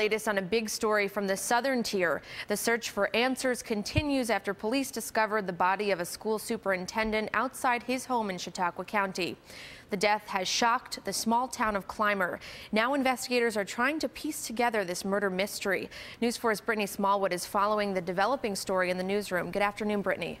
Latest on a big story from the southern tier. The search for answers continues after police discovered the body of a school superintendent outside his home in Chautauqua County. The death has shocked the small town of Clymer. Now investigators are trying to piece together this murder mystery. News 4's Brittany Smallwood is following the developing story in the newsroom. Good afternoon, Brittany.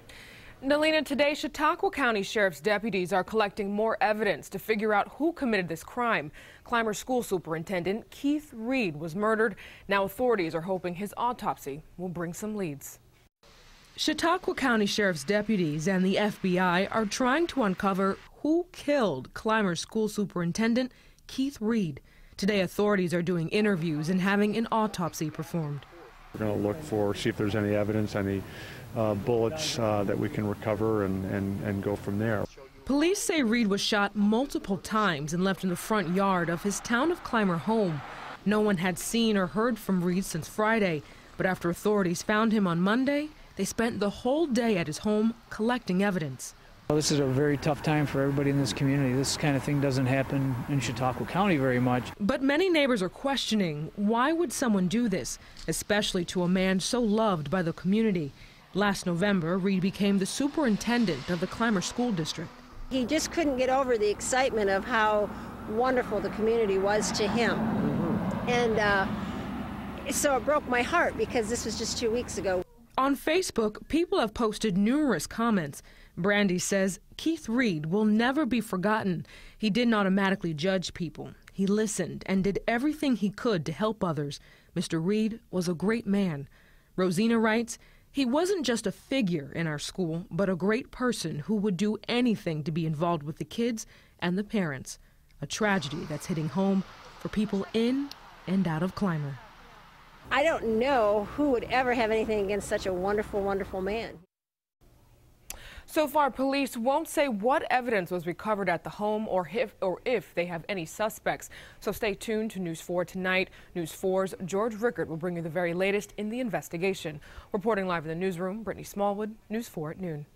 Nalina, today Chautauqua County Sheriff's deputies are collecting more evidence to figure out who committed this crime. Clymer School Superintendent Keith Reed was murdered. Now authorities are hoping his autopsy will bring some leads. Chautauqua County Sheriff's deputies and the FBI are trying to uncover who killed Clymer School Superintendent Keith Reed. Today authorities are doing interviews and having an autopsy performed. We're going to look for, see if there's any evidence, any uh, bullets uh, that we can recover and, and, and go from there. Police say Reed was shot multiple times and left in the front yard of his town of Clymer home. No one had seen or heard from Reed since Friday, but after authorities found him on Monday, they spent the whole day at his home collecting evidence. Well, this is a very tough time for everybody in this community. This kind of thing doesn't happen in Chautauqua County very much. But many neighbors are questioning why would someone do this, especially to a man so loved by the community. Last November, Reed became the superintendent of the Clymer School District. He just couldn't get over the excitement of how wonderful the community was to him. Mm-hmm. And uh, so it broke my heart because this was just two weeks ago. On Facebook, people have posted numerous comments. Brandy says Keith Reed will never be forgotten. He didn't automatically judge people. He listened and did everything he could to help others. Mr. Reed was a great man. Rosina writes, he wasn't just a figure in our school, but a great person who would do anything to be involved with the kids and the parents. A tragedy that's hitting home for people in and out of Clymer. I don't know who would ever have anything against such a wonderful, wonderful man. So far, police won't say what evidence was recovered at the home or if, or if they have any suspects. So stay tuned to News 4 tonight. News 4's George Richert will bring you the very latest in the investigation. Reporting live in the newsroom, Brittany Smallwood, News 4 at noon.